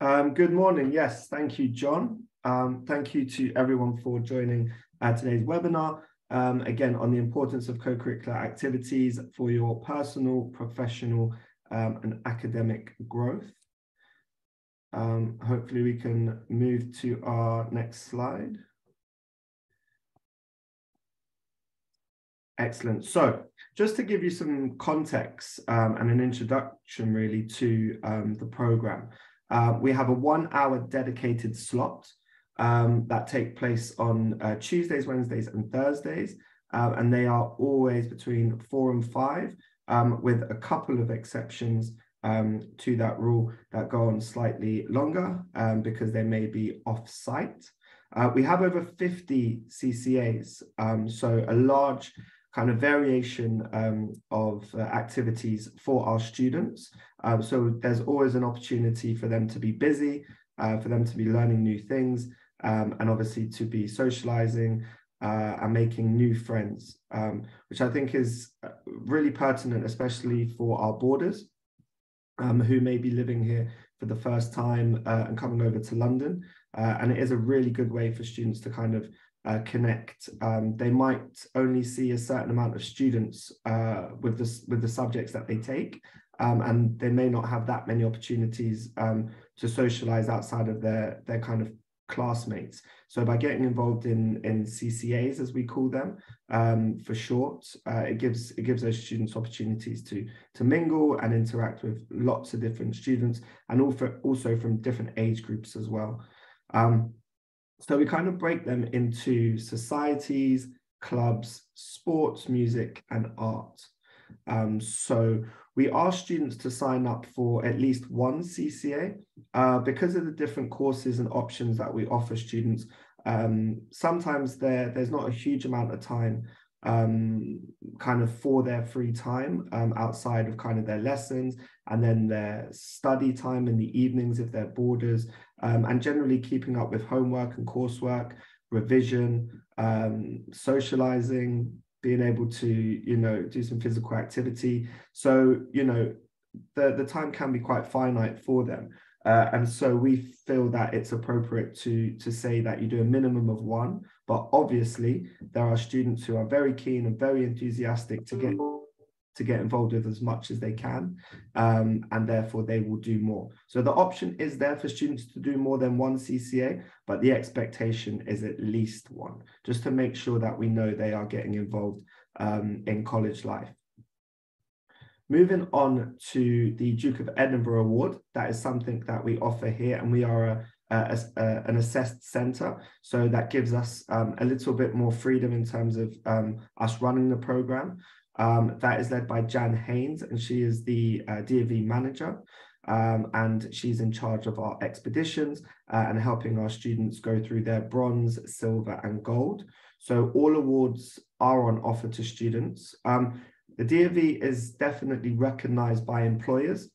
Um, good morning. Yes, thank you, John. Um, thank you to everyone for joining uh, today's webinar. Um, again, on the importance of co-curricular activities for your personal, professional, um, and academic growth. Um, hopefully we can move to our next slide. Excellent. So just to give you some context um, and an introduction really to the program, uh, we have a one hour dedicated slot um, that take place on uh, Tuesdays, Wednesdays and Thursdays. Uh, and they are always between four and five um, with a couple of exceptions um, to that rule that go on slightly longer um, because they may be off-site. Uh, we have over 50 CCAs, so a large kind of variation um, of uh, activities for our students. Um, so there's always an opportunity for them to be busy, uh, for them to be learning new things, um, and obviously to be socializing uh, and making new friends, um, which I think is uh, really pertinent, especially for our boarders um, who may be living here for the first time uh, and coming over to London. Uh, and it is a really good way for students to kind of uh, connect. Um, they might only see a certain amount of students uh, with the with the subjects that they take, um, and they may not have that many opportunities um, to socialize outside of their their kind of classmates. So by getting involved in in CCAs as we call them um, for short, uh, it gives it gives those students opportunities to to mingle and interact with lots of different students and also also from different age groups as well. Um, so we kind of break them into societies, clubs, sports, music, and art. Um, so we ask students to sign up for at least one CCA uh, because of the different courses and options that we offer students. Um, sometimes there, there's not a huge amount of time um, kind of for their free time um, outside of kind of their lessons and then their study time in the evenings if they're boarders um, and generally keeping up with homework and coursework, revision, um, socializing, being able to, you know, do some physical activity. So, you know, the, the time can be quite finite for them. Uh, and so we feel that it's appropriate to, to say that you do a minimum of one, but obviously there are students who are very keen and very enthusiastic to get to get involved with as much as they can, um, and therefore they will do more. So the option is there for students to do more than one CCA, but the expectation is at least one, just to make sure that we know they are getting involved um, in college life. Moving on to the Duke of Edinburgh Award, that is something that we offer here, and we are a, a, a, an assessed centre. So that gives us um, a little bit more freedom in terms of um, us running the programme. Um, that is led by Jan Haynes, and she is the uh, DofE manager. Um, and she's in charge of our expeditions uh, and helping our students go through their bronze, silver, and gold. So all awards are on offer to students. Um, the DofE is definitely recognized by employers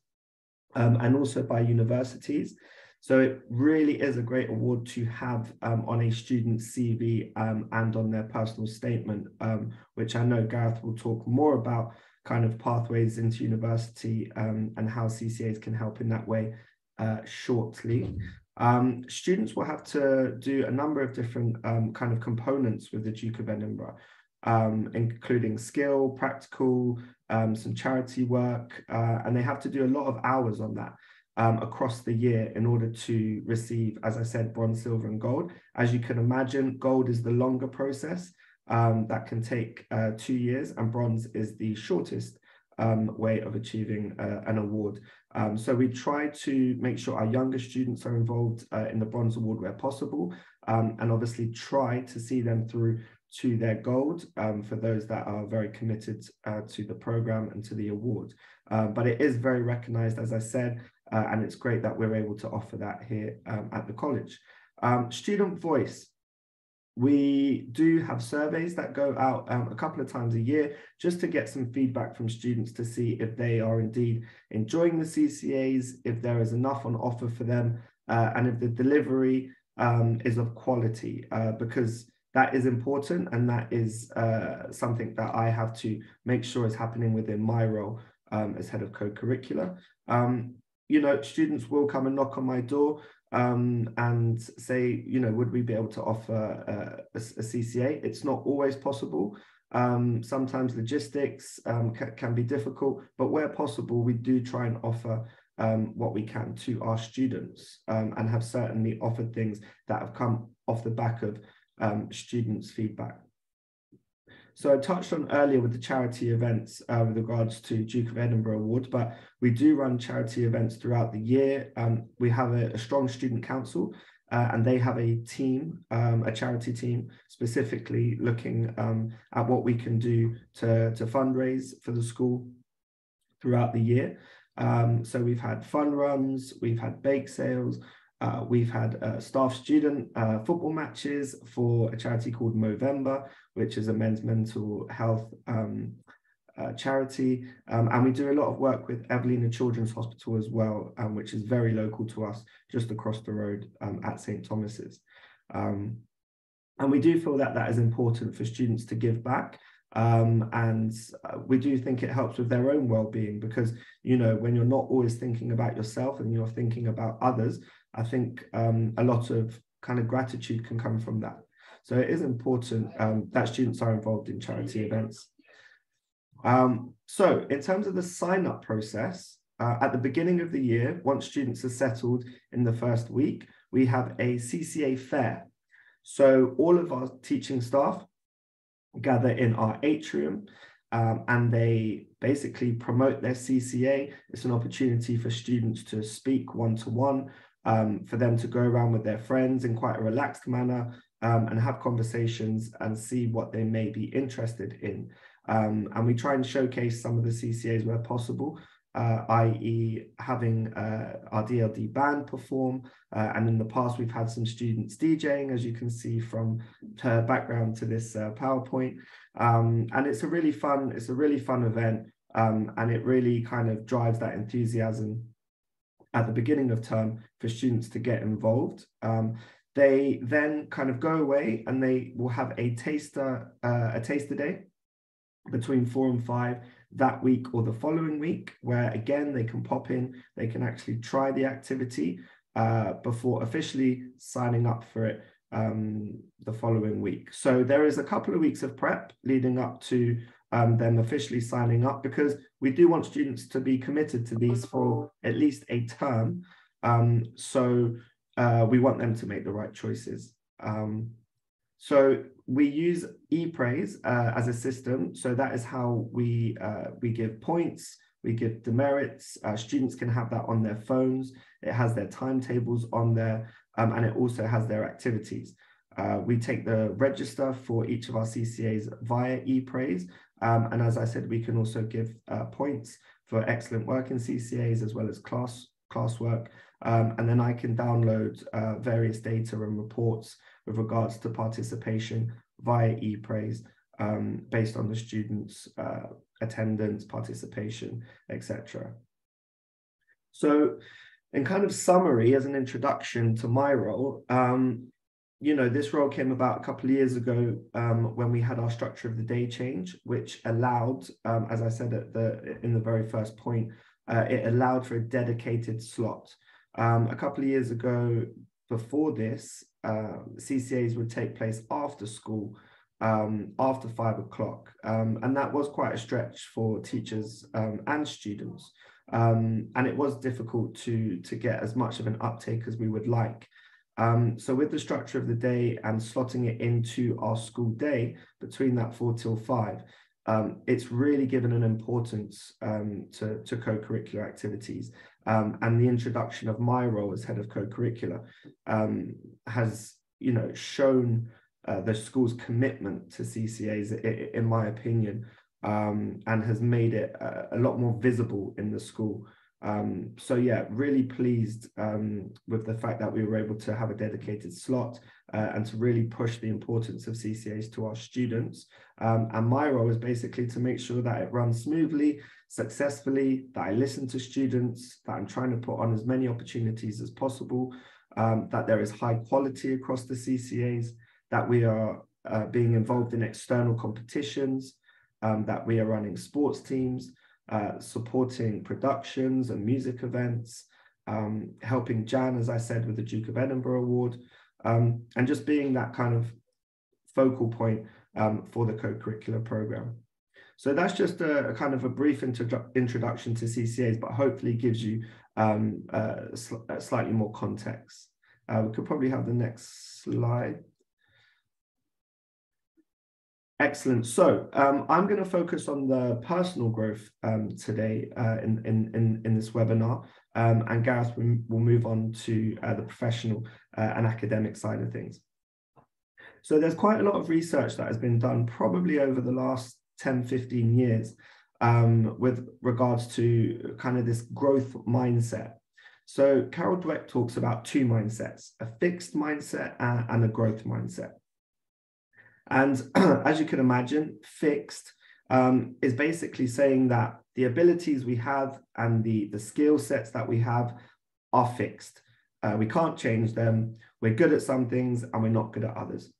um, and also by universities. So it really is a great award to have um, on a student's CV um, and on their personal statement, um, which I know Gareth will talk more about kind of pathways into university um, and how CCAs can help in that way uh, shortly. Um, students will have to do a number of different um, kind of components with the Duke of Edinburgh, including skill, practical, some charity work, uh, and they have to do a lot of hours on that um, across the year in order to receive, as I said, bronze, silver, and gold. As you can imagine, gold is the longer process um, that can take uh, two years, and bronze is the shortest um, way of achieving uh, an award. Um, so we try to make sure our younger students are involved uh, in the bronze award where possible, um, and obviously try to see them through to their gold um, for those that are very committed uh, to the program and to the award. Uh, but it is very recognized, as I said, uh, and it's great that we're able to offer that here um, at the college. Um, student voice. We do have surveys that go out um, a couple of times a year just to get some feedback from students to see if they are indeed enjoying the CCAs, if there is enough on offer for them, uh, and if the delivery um, is of quality, uh, because that is important and that is uh, something that I have to make sure is happening within my role um, as head of co-curricular. Um, you know, students will come and knock on my door um, and say, you know, would we be able to offer a, a, CCA? It's not always possible. Um, sometimes logistics um, ca can be difficult, but where possible, we do try and offer um, what we can to our students um, and have certainly offered things that have come off the back of um, students' feedback. So I touched on earlier with the charity events uh, with regards to Duke of Edinburgh Award, but we do run charity events throughout the year. Um, we have a, a, strong student council uh, and they have a team, um, a charity team, specifically looking um, at what we can do to, to fundraise for the school throughout the year. Um, so we've had fun runs, we've had bake sales, uh, we've had uh, staff student uh, football matches for a charity called Movember, which is a men's mental health um, uh, charity. Um, and we do a lot of work with Evelina Children's Hospital as well, um, which is very local to us, just across the road um, at St. Thomas's. Um, and we do feel that that is important for students to give back. Um, and uh, we do think it helps with their own well-being because you know when you're not always thinking about yourself and you're thinking about others I think um, a lot of kind of gratitude can come from that. So it is important um, that students are involved in charity events. Um, so in terms of the sign up process, uh, at the beginning of the year, once students are settled in the first week, we have a CCA fair. So all of our teaching staff gather in our atrium um, and they basically promote their CCA. It's an opportunity for students to speak one-to-one um, for them to go around with their friends in quite a relaxed manner um, and have conversations and see what they may be interested in. Um, and we try and showcase some of the CCAs where possible, uh, i.e. having uh, our DLD band perform. Uh, and in the past, we've had some students DJing, as you can see from her background to this uh, PowerPoint. Um, and it's a really fun, it's a really fun event. Um, and it really kind of drives that enthusiasm at the beginning of term for students to get involved. Um, they then kind of go away and they will have a taster uh, a taster day between four and five that week or the following week where again they can pop in they can actually try the activity uh, before officially signing up for it um, the following week so there is a couple of weeks of prep leading up to um, them officially signing up because we do want students to be committed to these for at least a term. Um, so uh, we want them to make the right choices. Um, so we use ePraise uh, as a system. So that is how we uh, we give points, we give demerits. Uh, students can have that on their phones. It has their timetables on there, um, and it also has their activities. Uh, we take the register for each of our CCAs via ePraise, um, and as I said, we can also give uh, points for excellent work in CCAs as well as class classwork. Um, and then I can download uh, various data and reports with regards to participation via ePraise um, based on the students' uh, attendance, participation, etc. So in kind of summary, as an introduction to my role, um, you know, this role came about a couple of years ago um, when we had our structure of the day change, which allowed, um, as I said at the in the very first point, uh, it allowed for a dedicated slot. Um, a couple of years ago, before this, uh, CCAs would take place after school, um, after five o'clock, um, and that was quite a stretch for teachers um, and students. and it was difficult to to get as much of an uptake as we would like. Um, so with the structure of the day and slotting it into our school day between that four till five, um, it's really given an importance um, to, to co-curricular activities. Um, and the introduction of my role as head of co-curricular um, has, you know, shown uh, the school's commitment to CCAs, in my opinion, um, and has made it a, a lot more visible in the school. Um, so yeah, really pleased um, with the fact that we were able to have a dedicated slot uh, and to really push the importance of CCAs to our students. Um, and my role is basically to make sure that it runs smoothly, successfully, that I listen to students, that I'm trying to put on as many opportunities as possible, um, that there is high quality across the CCAs, that we are uh, being involved in external competitions, um, that we are running sports teams, uh, supporting productions and music events, um, helping Jan, as I said, with the Duke of Edinburgh Award, um, and just being that kind of focal point um, for the co-curricular program. So that's just a, a kind of a brief introduction to CCAs, but hopefully gives you um, uh, sl slightly more context. Uh, we could probably have the next slide. Excellent. So um, I'm going to focus on the personal growth um, today uh, in, in, in, this webinar, um, and Gareth will move on to uh, the professional uh, and academic side of things. So there's quite a lot of research that has been done probably over the last 10, 15 years um, with regards to kind of this growth mindset. So Carol Dweck talks about two mindsets, a fixed mindset and a growth mindset. And as you can imagine, fixed um, is basically saying that the abilities we have and the, the skill sets that we have are fixed. Uh, we can't change them. We're good at some things and we're not good at others.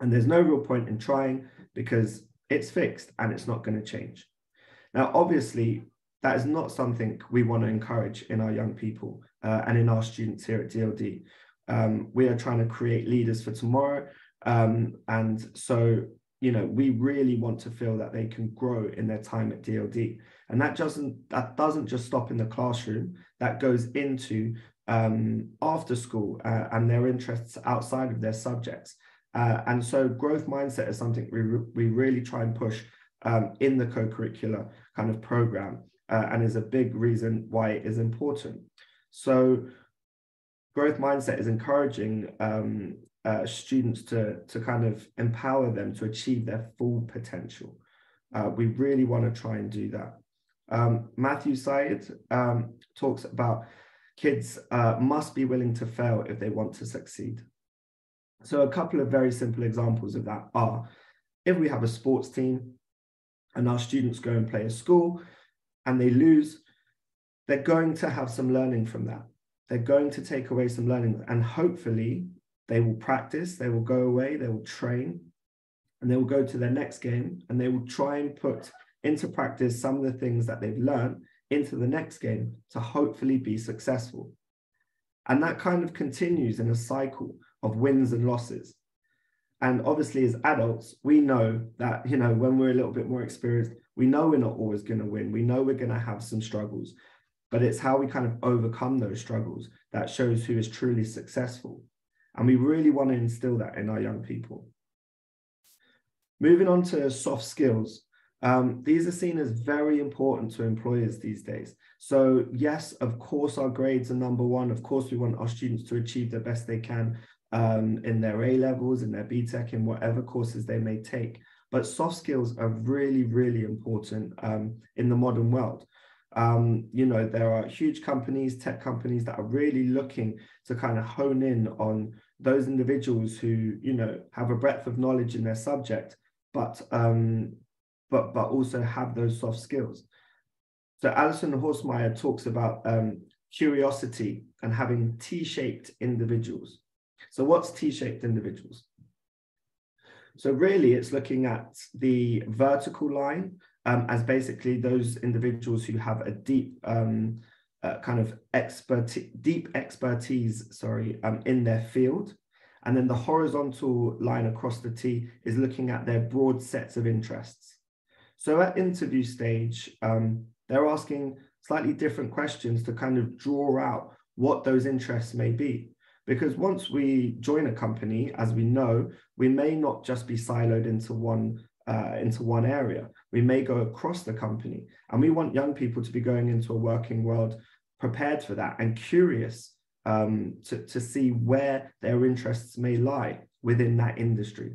And there's no real point in trying because it's fixed and it's not going to change. Now, obviously, that is not something we want to encourage in our young people uh, and in our students here at DLD. Um, we are trying to create leaders for tomorrow um, and so, you know, we really want to feel that they can grow in their time at DLD. And that doesn't that doesn't just stop in the classroom. That goes into um, after school uh, and their interests outside of their subjects. Uh, and so, growth mindset is something we re we really try and push um, in the co-curricular kind of program, uh, and is a big reason why it is important. So, growth mindset is encouraging um, uh, students to, to kind of empower them to achieve their full potential. Uh, we really want to try and do that. Um, Matthew Syed um, talks about kids uh, must be willing to fail if they want to succeed. So a couple of very simple examples of that are if we have a sports team and our students go and play a school and they lose, they're going to have some learning from that. They're going to take away some learning and hopefully they will practice, they will go away, they will train, and they will go to their next game and they will try and put into practice some of the things that they've learned into the next game to hopefully be successful. And that kind of continues in a cycle of wins and losses. And obviously, as adults, we know that, you know, when we're a little bit more experienced, we know we're not always going to win. We know we're going to have some struggles, but it's how we kind of overcome those struggles that shows who is truly successful. And we really want to instill that in our young people. Moving on to soft skills. Um, these are seen as very important to employers these days. So yes, of course, our grades are number one. Of course, we want our students to achieve the best they can um, in their A levels, in their BTEC, in whatever courses they may take. But soft skills are really, really important um, in the modern world. Um, you know, there are huge companies, tech companies that are really looking to kind of hone in on those individuals who, you know, have a breadth of knowledge in their subject, but um, but but also have those soft skills. So Alison Horstmeyer talks about um, curiosity and having T-shaped individuals. So what's T-shaped individuals? So really, it's looking at the vertical line um, as basically those individuals who have a deep um, uh, kind of expertise, deep expertise, sorry, um, in their field. And then the horizontal line across the T is looking at their broad sets of interests. So at interview stage, um, they're asking slightly different questions to kind of draw out what those interests may be. Because once we join a company, as we know, we may not just be siloed into one uh, into one area. We may go across the company, and we want young people to be going into a working world prepared for that and curious um, to, to see where their interests may lie within that industry.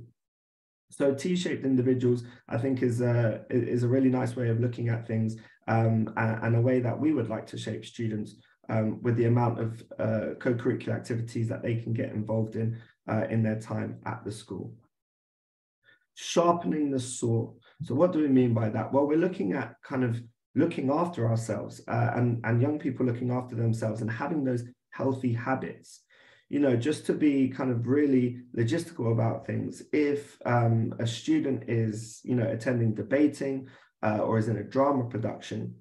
So T-shaped individuals, I think, is a is a really nice way of looking at things um, and, and, a way that we would like to shape students um, with the amount of uh, co-curricular activities that they can get involved in uh, in their time at the school sharpening the saw. So what do we mean by that? Well, we're looking at kind of looking after ourselves uh, and, and young people looking after themselves and having those healthy habits. You know, just to be kind of really logistical about things. If um, a student is, you know, attending debating uh, or is in a drama production,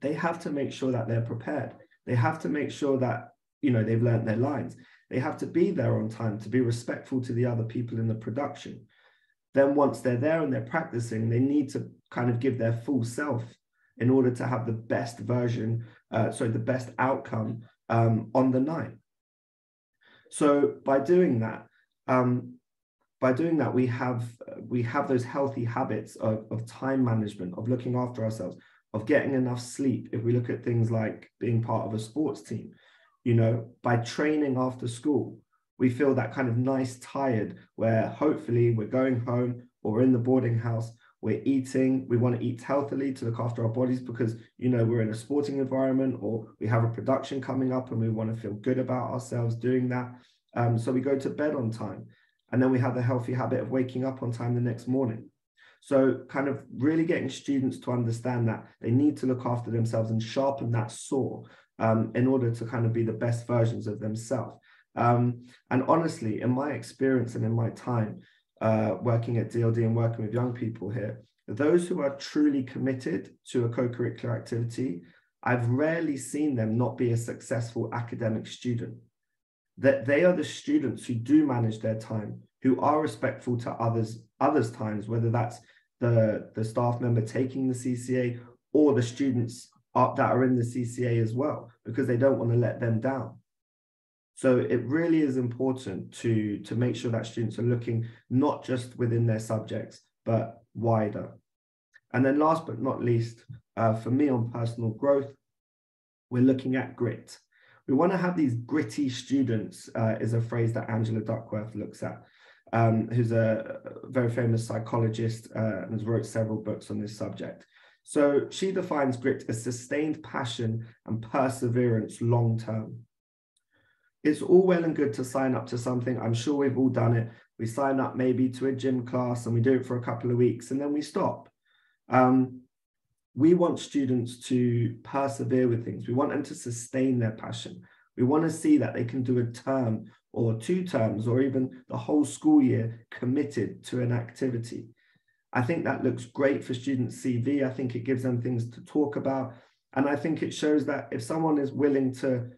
they have to make sure that they're prepared. They have to make sure that, you know, they've learned their lines. They have to be there on time to be respectful to the other people in the production. Then once they're there and they're practicing, they need to kind of give their full self in order to have the best version, uh, sorry, the best outcome um, on the night. So by doing that, um, by doing that, we have we have those healthy habits of, of time management, of looking after ourselves, of getting enough sleep. If we look at things like being part of a sports team, you know, by training after school, we feel that kind of nice tired where hopefully we're going home or in the boarding house we're eating we want to eat healthily to look after our bodies because you know we're in a sporting environment or we have a production coming up and we want to feel good about ourselves doing that um, so we go to bed on time and then we have the healthy habit of waking up on time the next morning so kind of really getting students to understand that they need to look after themselves and sharpen that saw um, in order to kind of be the best versions of themselves um, and honestly in my experience and in my time uh, working at DLD and working with young people here, those who are truly committed to a co-curricular activity, I've rarely seen them not be a successful academic student. That they are the students who do manage their time, who are respectful to others, others' times, whether that's the, the staff member taking the CCA or the students that are in the CCA as well, because they don't want to let them down. So it really is important to, to make sure that students are looking not just within their subjects, but wider. And then last but not least, uh, for me on personal growth, we're looking at grit. We want to have these gritty students, uh, is a phrase that Angela Duckworth looks at, um, who's a very famous psychologist uh, and has wrote several books on this subject. So she defines grit as sustained passion and perseverance long term it's all well and good to sign up to something. I'm sure we've all done it. We sign up maybe to a gym class and we do it for a couple of weeks and then we stop. Um, we want students to persevere with things. We want them to sustain their passion. We want to see that they can do a term or two terms or even the whole school year committed to an activity. I think that looks great for students' CV. I think it gives them things to talk about. And I think it shows that if someone is willing to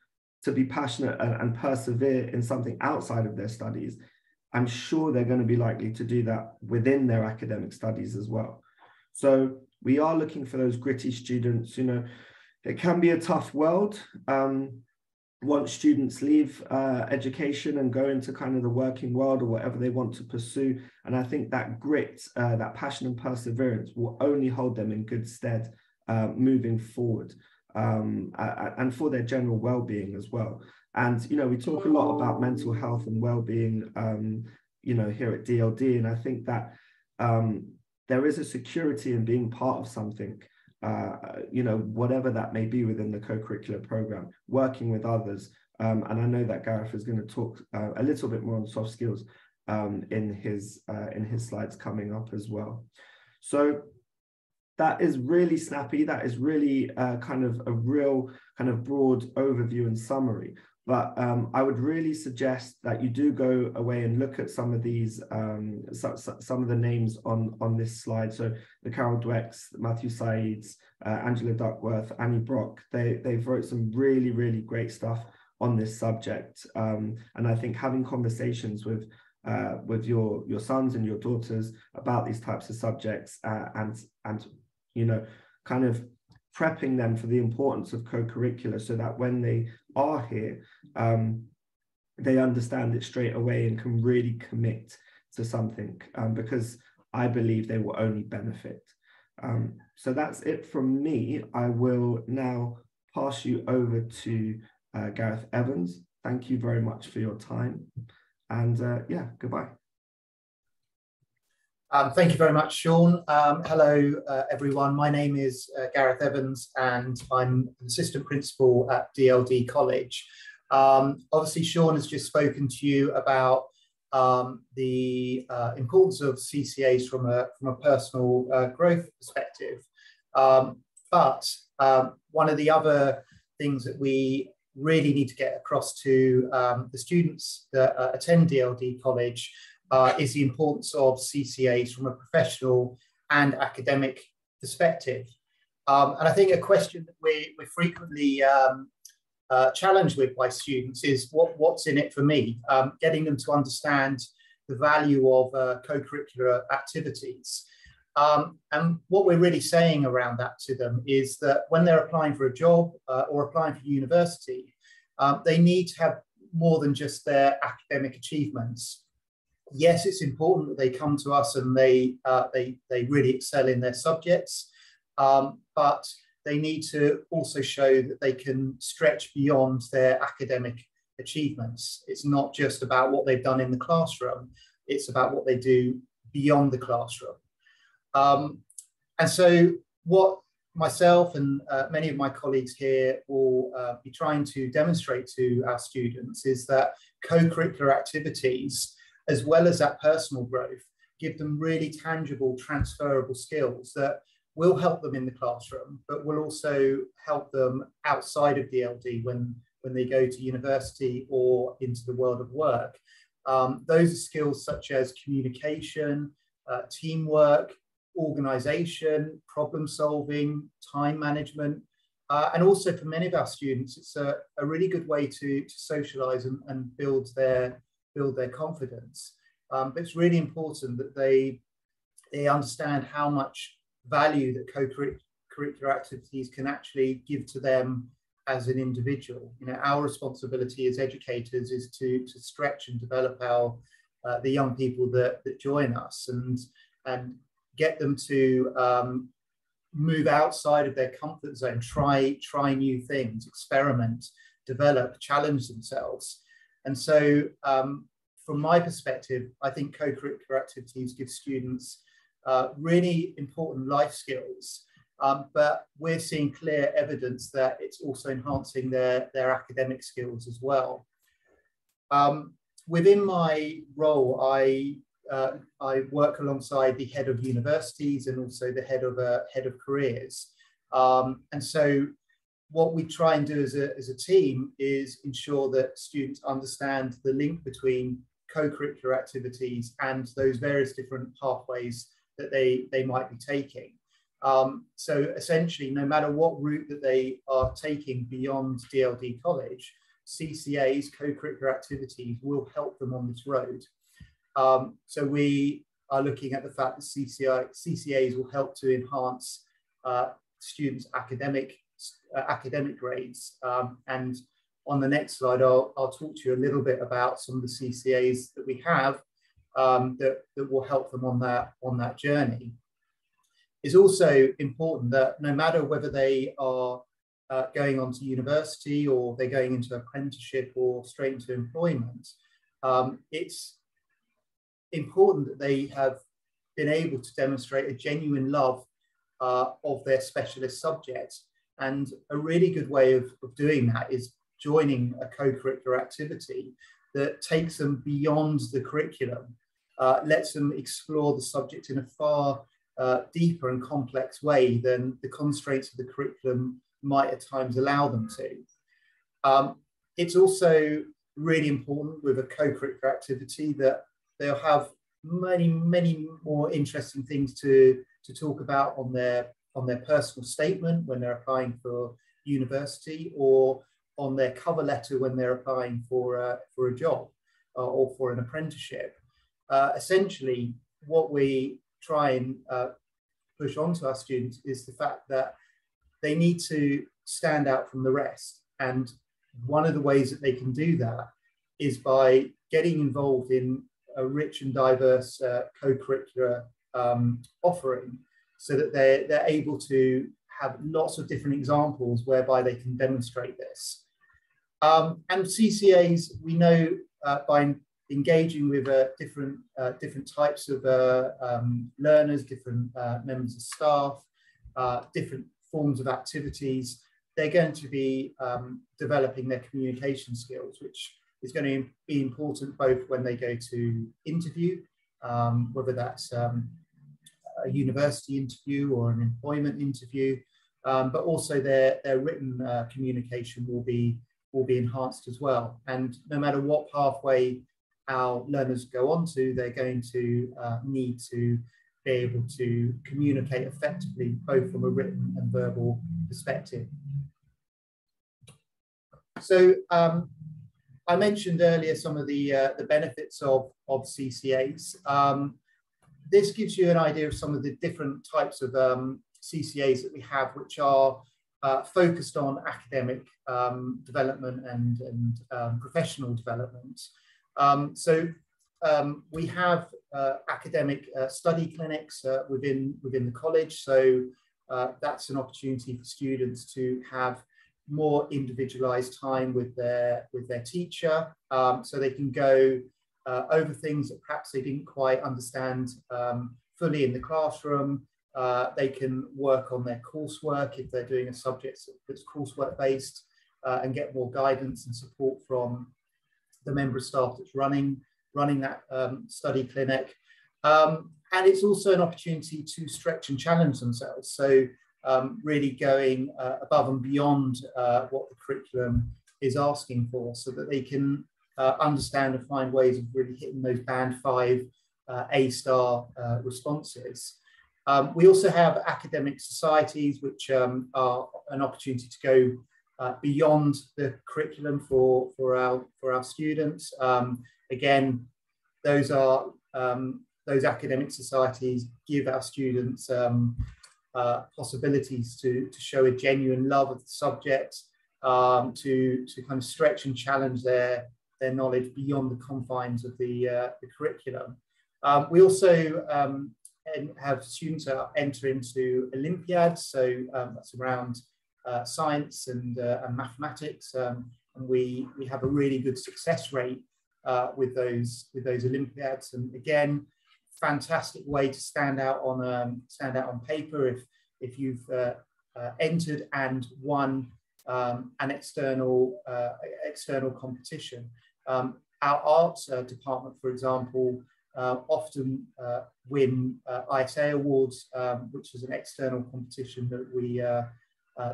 to be passionate and, and persevere in something outside of their studies, I'm sure they're going to be likely to do that within their academic studies as well. So we are looking for those gritty students. You know, it can be a tough world. Um, once students leave uh, education and go into kind of the working world or whatever they want to pursue. And I think that grit, uh, that passion and perseverance will only hold them in good stead uh, moving forward um, and for their general well-being as well. And you know, we talk a lot about mental health and well-being, um, you know, here at DLD, and I think that um, there is a security in being part of something. Uh, you know, whatever that may be within the co-curricular program, working with others. Um, and I know that Gareth is going to talk uh, a little bit more on soft skills um, in his uh, in his slides coming up as well. So that is really snappy. That is really uh, kind of a real kind of broad overview and summary. But um, I would really suggest that you do go away and look at some of these, um, so, so, some of the names on, on this slide. So the Carol Dwecks, Matthew Syeds, uh, Angela Duckworth, Annie Brock, they, they've wrote some really, really great stuff on this subject. Um, and I think having conversations with uh, with your your sons and your daughters about these types of subjects uh, and and you know, kind of prepping them for the importance of co-curricular so that when they are here, um, they understand it straight away and can really commit to something um, because I believe they will only benefit. Um, so that's it from me. I will now pass you over to uh, Gareth Evans. Thank you very much for your time. And uh, yeah, goodbye. Um, thank you very much, Sean. Um, hello, uh, everyone. My name is uh, Gareth Evans, and I'm an assistant principal at DLD College. Um, obviously, Sean has just spoken to you about um, the uh, importance of CCAs from a, from a personal uh, growth perspective. Um, but um, one of the other things that we really need to get across to the students that uh, attend DLD College uh, is the importance of CCAs from a professional and academic perspective. Um, and I think a question that we, we frequently um, uh, challenged with by students is what, what's in it for me, um, getting them to understand the value of uh, co-curricular activities. Um, and what we're really saying around that to them is that when they're applying for a job uh, or applying for university, um, they need to have more than just their academic achievements. Yes, it's important that they come to us and they, uh, they, they really excel in their subjects, um, but they need to also show that they can stretch beyond their academic achievements. It's not just about what they've done in the classroom, it's about what they do beyond the classroom. Um, and so, what myself and uh, many of my colleagues here will uh, be trying to demonstrate to our students is that co-curricular activities, as well as that personal growth, give them really tangible, transferable skills that will help them in the classroom, but will also help them outside of DLD when, when they go to university or into the world of work. Um, those are skills such as communication, uh, teamwork, organization, problem solving, time management, uh, and also for many of our students, it's a, a really good way to, to socialize and, and, build their build their confidence. Um, it's really important that they they understand how much value that co-curricular activities can actually give to them as an individual. You know, our responsibility as educators is to, to stretch and develop our uh, the young people that, that join us and and get them to um, move outside of their comfort zone, try, try new things, experiment, develop, challenge themselves. And so um, from my perspective, I think co-curricular activities give students uh, really important life skills, um, but we're seeing clear evidence that it's also enhancing their, their academic skills as well. Um, within my role, I uh, I work alongside the head of universities and also the head of uh, head of careers. Um, and so what we try and do as a, as a team is ensure that students understand the link between co-curricular activities and those various different pathways that they, they might be taking. Um, so essentially, no matter what route that they are taking beyond DLD College, CCAs, co-curricular activities, will help them on this road. Um, so we are looking at the fact that CCI, CCAs will help to enhance uh, students' academic uh, academic grades. Um, and on the next slide, I'll, I'll talk to you a little bit about some of the CCAs that we have um, that, that will help them on that, on that journey. It's also important that no matter whether they are uh, going on to university or they're going into apprenticeship or straight into employment, um, it's important that they have been able to demonstrate a genuine love uh, of their specialist subject. And a really good way of, of doing that is joining a co-curricular activity that takes them beyond the curriculum, uh, lets them explore the subject in a far uh, deeper and complex way than the constraints of the curriculum might at times allow them to. Um, it's also really important with a co-curricular activity that they'll have many, many more interesting things to, to talk about on their, on their personal statement when they're applying for university or on their cover letter when they're applying for, a, for a job uh, or for an apprenticeship. Uh, essentially, what we try and uh, push on to our students is the fact that they need to stand out from the rest. And one of the ways that they can do that is by getting involved in a rich and diverse uh, co-curricular um, offering so that they're, they're able to have lots of different examples whereby they can demonstrate this. Um, and CCAs, we know uh, by engaging with uh, different, uh, different types of uh, um, learners, different uh, members of staff, uh, different forms of activities, they're going to be um, developing their communication skills, which is going to be important both when they go to interview, um, whether that's um, a university interview or an employment interview, um, but also their, their written uh, communication will be, will be enhanced as well. And no matter what pathway our learners go on to, they're going to uh, need to be able to communicate effectively, both from a written and verbal perspective. So um, I mentioned earlier some of the, uh, the benefits of, of CCAs. Um, this gives you an idea of some of the different types of um, CCAs that we have, which are uh, focused on academic um, development and, and um, professional development. Um, so um, we have uh, academic uh, study clinics uh, within, within the college. So uh, that's an opportunity for students to have more individualized time with their, with their teacher. Um, so they can go uh, over things that perhaps they didn't quite understand um, fully in the classroom. Uh, they can work on their coursework if they're doing a subject that's coursework based uh, and get more guidance and support from the member of staff that's running, running that um, study clinic. Um, and it's also an opportunity to stretch and challenge themselves. So um, really going uh, above and beyond uh, what the curriculum is asking for so that they can uh, understand and find ways of really hitting those band five uh, A star uh, responses. Um, we also have academic societies, which um, are an opportunity to go uh, beyond the curriculum for, for, our, for our students. Um, again, those are um, those academic societies give our students um, uh, possibilities to, to show a genuine love of the subject, um, to, to kind of stretch and challenge their, their knowledge beyond the confines of the, uh, the curriculum. Um, we also um, have students enter into Olympiads, so um, that's around uh, science and, uh, and mathematics, um, and we, we have a really good success rate uh, with those with those Olympiads. And again, fantastic way to stand out on um, stand out on paper if if you've uh, uh, entered and won um, an external uh, external competition. Um, our arts uh, department, for example, uh, often uh, win ISA awards, um, which is an external competition that we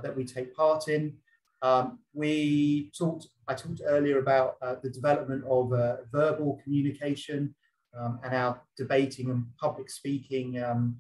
that we take part in. Um, we talked. I talked earlier about the development of verbal communication um, and our debating and public speaking um,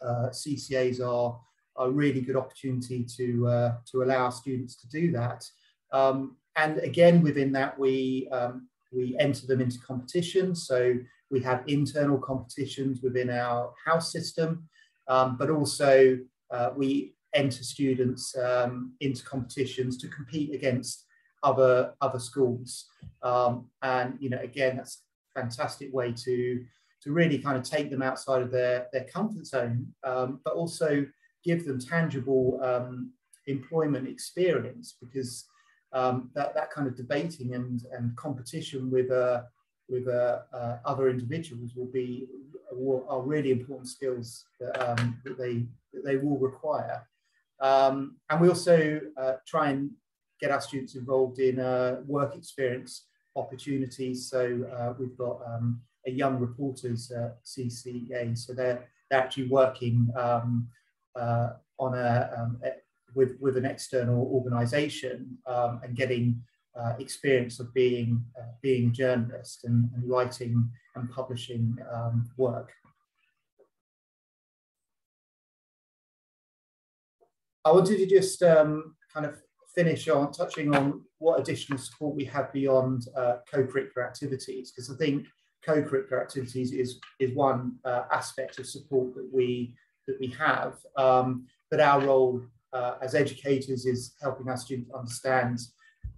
uh, CCAs are a really good opportunity to, uh, to allow students to do that. Um, and again, within that, we, um, we enter them into competitions. So we have internal competitions within our house system, um, but also uh, we enter students um, into competitions to compete against other other schools. Um, and you know, again, that's a fantastic way to to really kind of take them outside of their their comfort zone, um, but also give them tangible um, employment experience because um, that that kind of debating and and competition with uh, with uh, uh, other individuals will be will, are really important skills that, um, that they that they will require. Um, and we also uh, try and get our students involved in uh, work experience opportunities. So uh, we've got um, a young reporters CCA, so they're, they're actually working um, on a, um, with, with an external organisation um, and getting uh, experience of being uh, being a journalist and, and writing and publishing um, work. I wanted to just um, kind of finish on touching on what additional support we have beyond uh, co-curricular activities, because I think co-curricular activities is, is one uh, aspect of support that we, that we have. Um, but our role uh, as educators is helping our students understand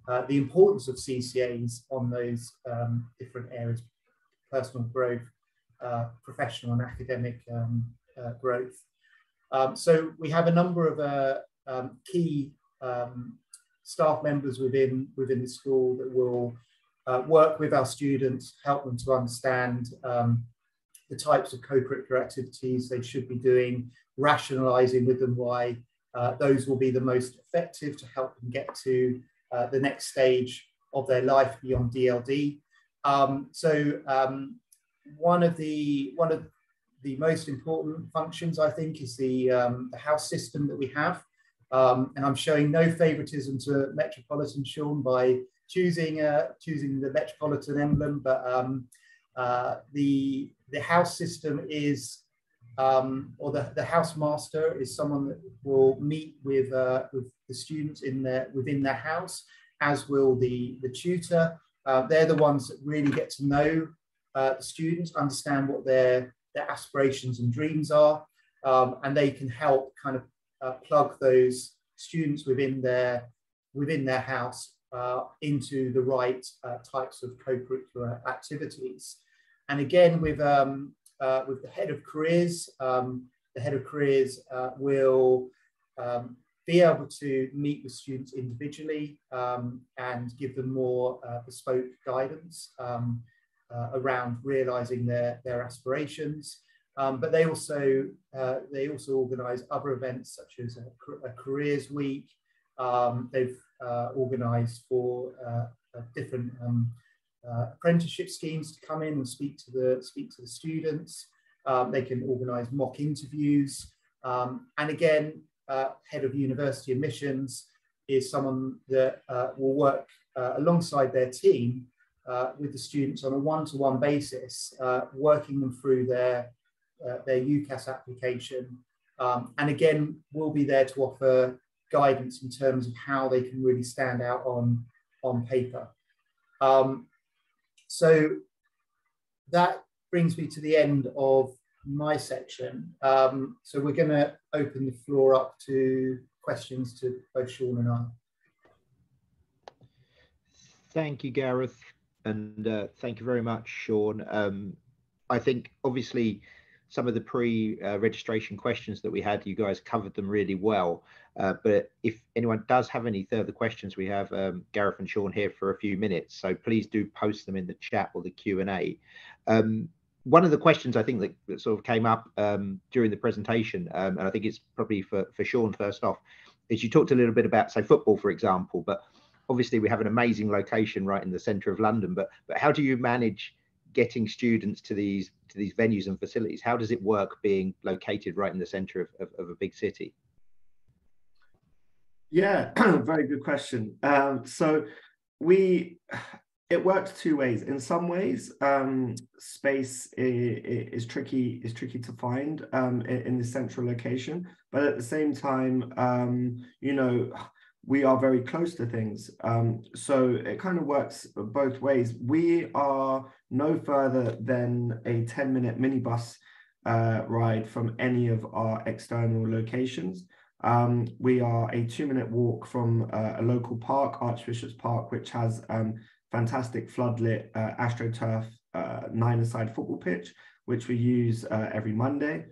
uh, the importance of CCAs on those um, different areas, personal growth, uh, professional and academic um, uh, growth. Um, so we have a number of um, key um, staff members within, within the school that will uh, work with our students, help them to understand um, the types of co-curricular activities they should be doing, rationalizing with them why uh, those will be the most effective to help them get to uh, the next stage of their life beyond DLD. Um, so um, one of the one of the most important functions, I think, is the, um, the house system that we have. Um, and I'm showing no favoritism to Metropolitan Sean by choosing uh, choosing the Metropolitan emblem, but um, uh, the the house system is um, or the, the house master is someone that will meet with uh, with the students in their within their house as will the, the tutor. Uh, they're the ones that really get to know uh, the students, understand what their, their aspirations and dreams are, um, and they can help kind of uh, plug those students within their, within their house uh, into the right uh, types of co-curricular activities. And again, with, um, uh, with the head of careers, um, the head of careers will um, be able to meet with students individually um, and give them more uh, bespoke guidance um, uh, around realizing their, their aspirations. Um, but they also, uh, they also organize other events such as a, a careers week. Um, they've uh, organized for uh, different uh, apprenticeship schemes to come in and speak to the, speak to the students. Um, they can organize mock interviews. and again, uh, head of university admissions is someone that uh, will work uh, alongside their team uh, with the students on a one-to-one basis, uh, working them through their, their UCAS application. Um, and again, we'll be there to offer guidance in terms of how they can really stand out on, on paper. Um, so that brings me to the end of my section. Um, so we're going to open the floor up to questions to both Sean and I. Thank you, Gareth, and uh, thank you very much, Sean. Um, I think obviously some of the pre-registration uh, questions that we had, you guys covered them really well. Uh, but if anyone does have any further questions, we have um, Gareth and Sean here for a few minutes, so please do post them in the chat or the Q and A. Um, one of the questions I think that, that sort of came up um, during the presentation, um, and I think it's probably for, for Sean first off, is you talked a little bit about, say, football, for example, but obviously we have an amazing location right in the centre of London, but but how do you manage getting students to these to these venues and facilities? How does it work being located right in the centre of, of, of a big city? Yeah, very good question. Um, so we it works two ways. In some ways, um, space is, is, tricky is tricky to find um, in, the central location, but at the same time, um, you know, we are very close to things. Um, so it kind of works both ways. We are no further than a 10 minute minibus uh, ride from any of our external locations. Um, we are a two minute walk from uh, a local park, Archbishop's Park, which has um, fantastic floodlit uh, AstroTurf uh, nine-a-side football pitch, which we use uh, every Monday.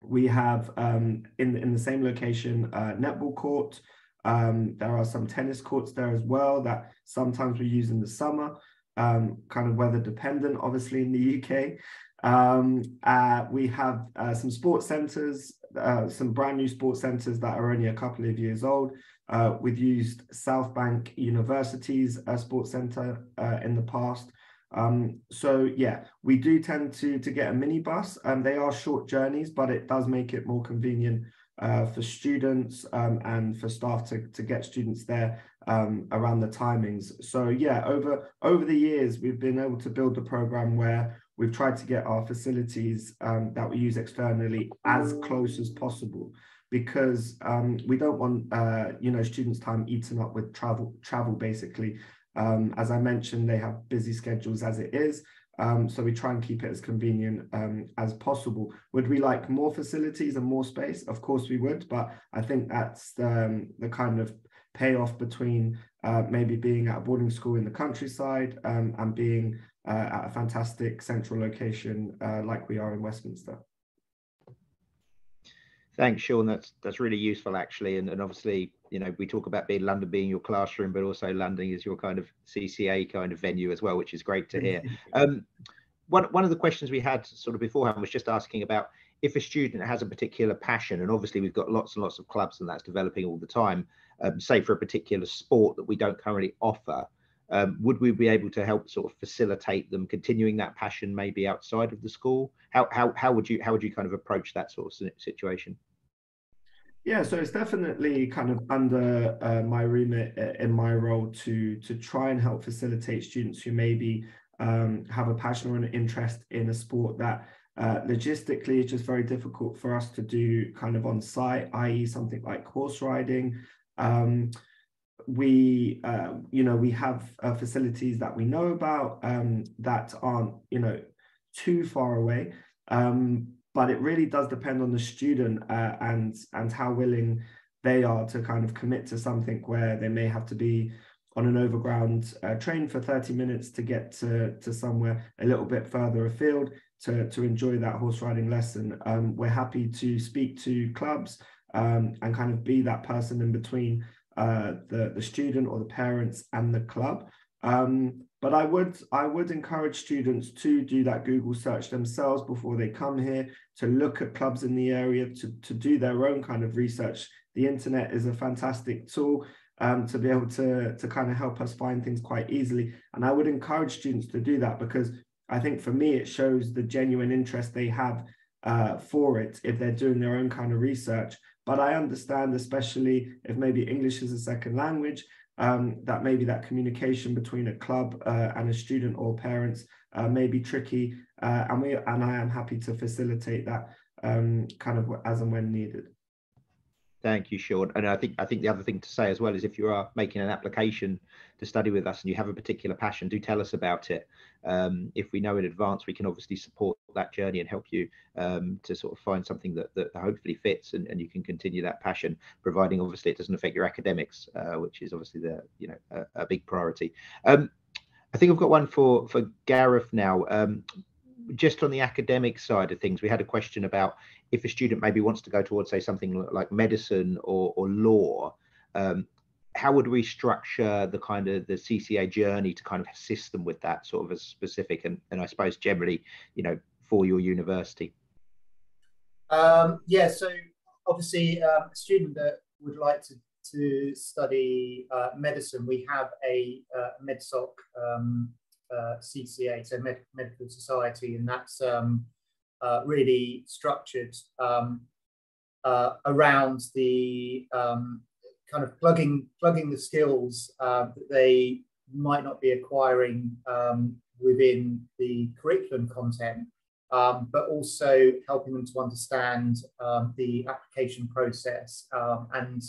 We have um, in, in the same location uh, netball court. Um, there are some tennis courts there as well that sometimes we use in the summer, um, kind of weather dependent, obviously in the UK. Um, uh, we have uh, some sports centres, uh, some brand new sports centres that are only a couple of years old. Uh, we've used South Bank University's uh, sports centre uh, in the past. Um, so yeah, we do tend to to get a minibus, and they are short journeys, but it does make it more convenient uh, for students um, and for staff to, to get students there um, around the timings. So yeah, over over the years, we've been able to build a program where we've tried to get our facilities um, that we use externally as close as possible because um, we don't want uh, you know students' time eaten up with travel travel basically. Um, as I mentioned, they have busy schedules as it is. Um, so we try and keep it as convenient um, as possible. Would we like more facilities and more space? Of course we would, but I think that's the, the kind of payoff between uh, maybe being at a boarding school in the countryside um, and being at a fantastic central location uh, like we are in Westminster. Thanks, Sean. That's that's really useful actually, and, and obviously, you know, we talk about being London being your classroom, but also London is your kind of CCA kind of venue as well, which is great to hear. Um, one one of the questions we had sort of beforehand was just asking about if a student has a particular passion, and obviously we've got lots and lots of clubs, and that's developing all the time. Um, say for a particular sport that we don't currently offer, um, would we be able to help sort of facilitate them continuing that passion maybe outside of the school? How how how would you how would you kind of approach that sort of situation? Yeah, so it's definitely kind of under uh, my remit uh, in my role to to try and help facilitate students who maybe um, have a passion or an interest in a sport that uh, logistically is just very difficult for us to do kind of on site, i.e., something like horse riding. Um, we, uh, you know, we have uh, facilities that we know about um, that aren't, you know, too far away. Um, but it really does depend on the student uh, and and how willing they are to kind of commit to something where they may have to be on an overground uh, train for 30 minutes to get to, to somewhere a little bit further afield to, to enjoy that horse riding lesson. Um, we're happy to speak to clubs um, and kind of be that person in between uh, the, the student or the parents and the club. Um, but I would I would encourage students to do that Google search themselves before they come here to look at clubs in the area to, to do their own kind of research. The internet is a fantastic tool um, to be able to, to kind of help us find things quite easily. And I would encourage students to do that because I think for me, it shows the genuine interest they have uh, for it if they're doing their own kind of research. But I understand, especially if maybe English is a second language, um, that maybe that communication between a club uh, and a student or parents uh, may be tricky, uh, and we and I am happy to facilitate that um, kind of as and when needed. Thank you, Sean. And I think I think the other thing to say as well is if you are making an application to study with us and you have a particular passion, do tell us about it. Um, if we know in advance, we can obviously support that journey and help you um, to sort of find something that, that hopefully fits and, and you can continue that passion, providing obviously it doesn't affect your academics, uh, which is obviously the you know a, a big priority. Um, I think I've got one for for Gareth now. Just on the academic side of things, we had a question about if a student maybe wants to go towards, say, something like medicine or, or law, um, how would we structure the kind of the CCA journey to kind of assist them with that sort of a specific and, and I suppose generally, you know, for your university? Um, yeah, so obviously um, a student that would like to, to study uh, medicine, we have a uh, MedSoc um, CCA, so Med- Medical Society, and that's um, uh, really structured um, uh, around the um, kind of plugging plugging the skills uh, that they might not be acquiring um, within the curriculum content, um, but also helping them to understand um, the application process um, and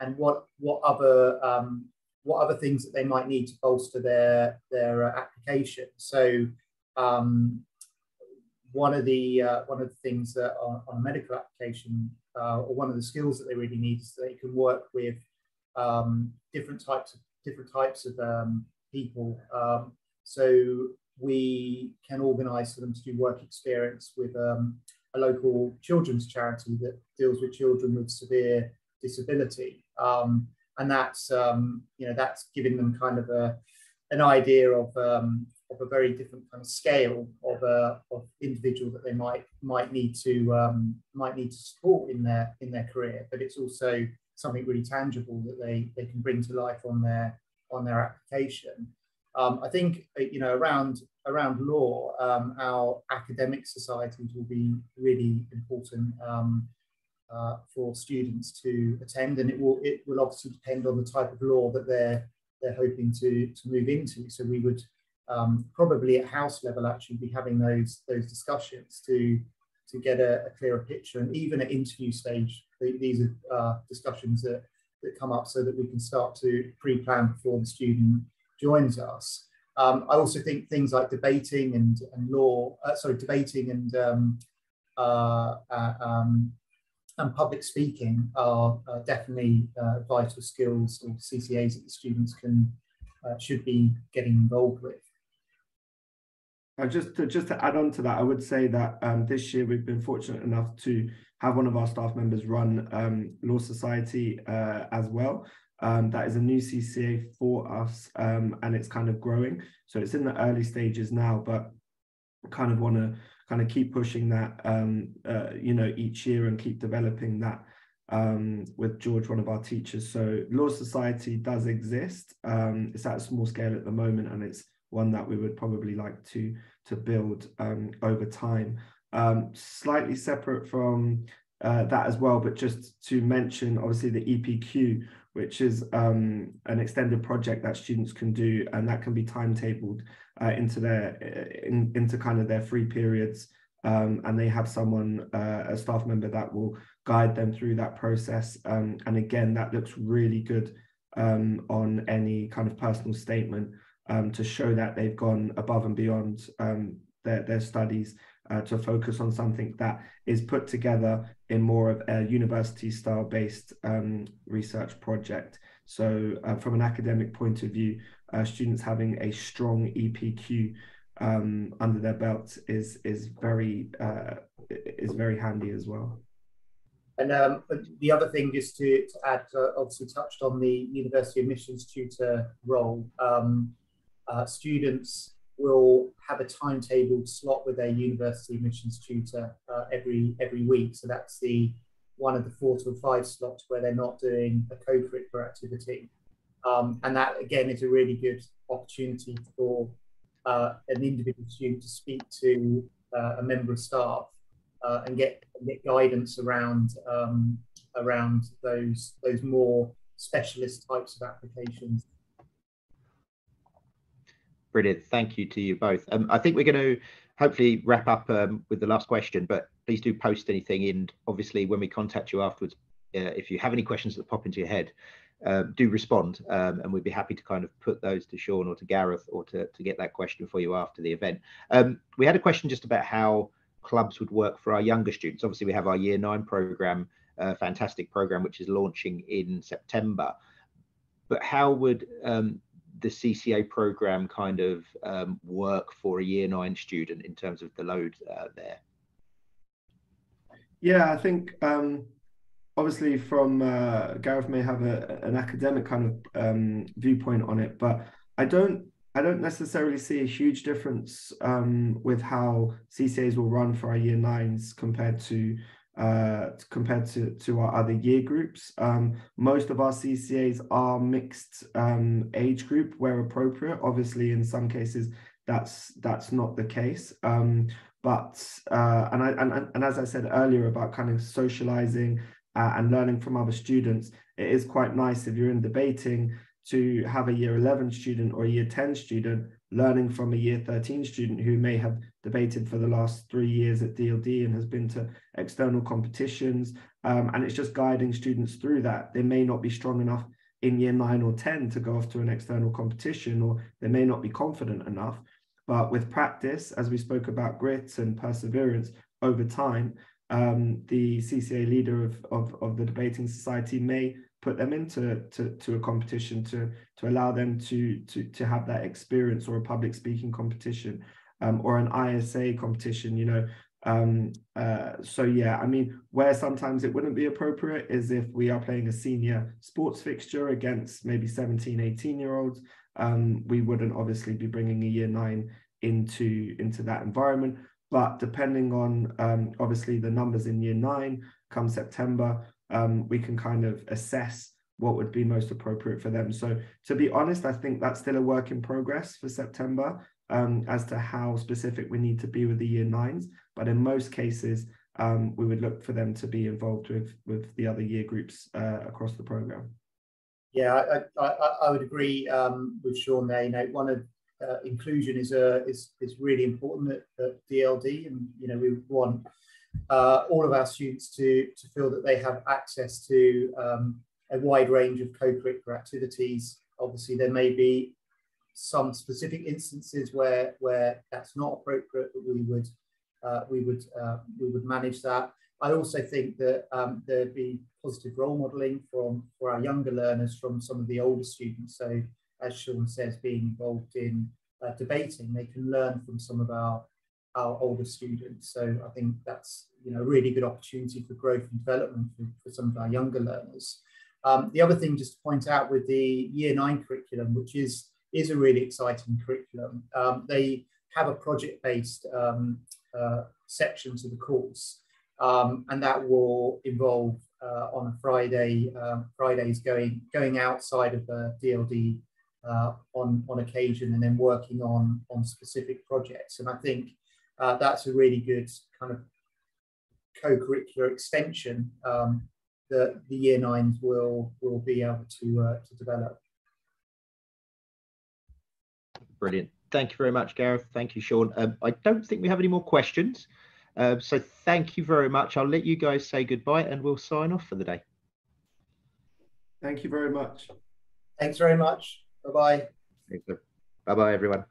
and what what other um, what other things that they might need to bolster their their uh, application. So um, one of the uh, one of the things that on, on a medical application uh, or one of the skills that they really need is that they can work with um, different types of different types of um, people. Um, so we can organise for them to do work experience with um, a local children's charity that deals with children with severe disability, um, and that's um, you know that's giving them kind of a an idea of of a very different kind of scale of a of individual that they might might need to um, might need to support in their in their career, but it's also something really tangible that they they can bring to life on their on their application. Um, I think uh, you know around around law, um, our academic societies will be really important um, uh, for students to attend, and it will it will obviously depend on the type of law that they're they're hoping to to move into. So we would um, probably at house level actually be having those those discussions to to get a, a clearer picture and even at interview stage these are uh, discussions that, that come up so that we can start to pre-plan before the student joins us um, I also think things like debating and, and law, uh, sorry, debating and um, uh, uh um, and public speaking are definitely uh, vital skills or CCAs that the students can uh, should be getting involved with. Uh, just to just to add on to that, I would say that um, this year we've been fortunate enough to have one of our staff members run um, Law Society uh, as well. Um, that is a new CCA for us, um, and it's kind of growing. So it's in the early stages now, but kind of want to kind of keep pushing that, um, uh, you know, each year and keep developing that um, with George, one of our teachers. So Law Society does exist. it's at a small scale at the moment, and it's one that we would probably like to to build um, over time. Um, slightly separate from uh, that as well, but just to mention, obviously the EPQ, which is um, an extended project that students can do, and that can be timetabled uh, into their in, into kind of their free periods, um, and they have someone, uh, a staff member, that will guide them through that process. Um, and again, that looks really good um, on any kind of personal statement um, to show that they've gone above and beyond um, their, their studies uh, to focus on something that is put together in more of a university style based um, research project. So, uh, from an academic point of view, uh, students having a strong EPQ um, under their belt is is very uh, is very handy as well. And um, the other thing, just to, to add, uh, obviously touched on the university admissions tutor role. Um, uh, students will have a timetabled slot with their university admissions tutor uh, every every week. So that's the one of the four to five slots where they're not doing a co-curricular activity. Um, and that again is a really good opportunity for uh, an individual student to speak to uh, a member of staff uh, and get get guidance around um, around those those more specialist types of applications. Brilliant. Thank you to you both. Um, I think we're going to hopefully wrap up um, with the last question, but please do post anything in. Obviously, when we contact you afterwards, uh, if you have any questions that pop into your head, uh, do respond, um, and we'd be happy to kind of put those to Sean or to Gareth or to, to get that question for you after the event. Um, we had a question just about how clubs would work for our younger students. Obviously, we have our Year Nine program, fantastic program, which is launching in September. But how would um, the CCA program kind of um, work for a Year Nine student in terms of the load uh, there? Yeah, I think um, obviously from uh, Gareth may have a, an academic kind of um, viewpoint on it, but I don't I don't necessarily see a huge difference um, with how CCAs will run for our year nines compared to uh, compared to, to our other year groups. Um, most of our CCAs are mixed um, age group where appropriate. Obviously, in some cases, that's that's not the case. Um, but uh, and I and, and as I said earlier about kind of socializing uh, and learning from other students, it is quite nice if you're in debating to have a year 11 student or a year 10 student learning from a year 13 student who may have debated for the last three years at DLD and has been to external competitions. Um, and it's just guiding students through that. They may not be strong enough in year nine or 10 to go off to an external competition, or they may not be confident enough. But with practice, as we spoke about grit and perseverance over time, um, the CCA leader of, of, of the debating society may put them into to, to a competition to to allow them to to to have that experience or a public speaking competition um, or an ISA competition you know? Um, uh, so yeah I mean where sometimes it wouldn't be appropriate is if we are playing a senior sports fixture against maybe 17 18 year olds um, we wouldn't obviously be bringing a year nine into into that environment. But depending on um, obviously the numbers in year nine come September um, we can kind of assess what would be most appropriate for them. So to be honest, I think that's still a work in progress for September um, as to how specific we need to be with the year nines. But in most cases, um, we would look for them to be involved with with the other year groups uh, across the program. Yeah, I, I, I would agree um, with Sean there. You know, one of uh, inclusion is a is is really important at, at DLD, and you know we want uh, all of our students to, to feel that they have access to um, a wide range of co-curricular activities. Obviously, there may be some specific instances where, where that's not appropriate, but we would, uh, we, would, uh, we would manage that. I also think that um, there'd be positive role modelling from for our younger learners from some of the older students. So, as Sean says, being involved in uh, debating, they can learn from some of our our older students. So I think that's you know a really good opportunity for growth and development for, for some of our younger learners. Um, the other thing just to point out with the year nine curriculum, which is is a really exciting curriculum, um, they have a project-based um, uh, section to the course, um, and that will involve uh, on a Friday, um, Fridays going going outside of the DLD uh, on on occasion, and then working on on specific projects. And I think uh, that's a really good kind of co-curricular extension um, that the year nines will will be able to uh, to develop. Brilliant. Thank you very much, Gareth. Thank you, Sean. Um, I don't think we have any more questions. Uh, so thank you very much. I'll let you guys say goodbye and we'll sign off for the day. Thank you very much. Thanks very much. Bye-bye. Bye-bye, everyone.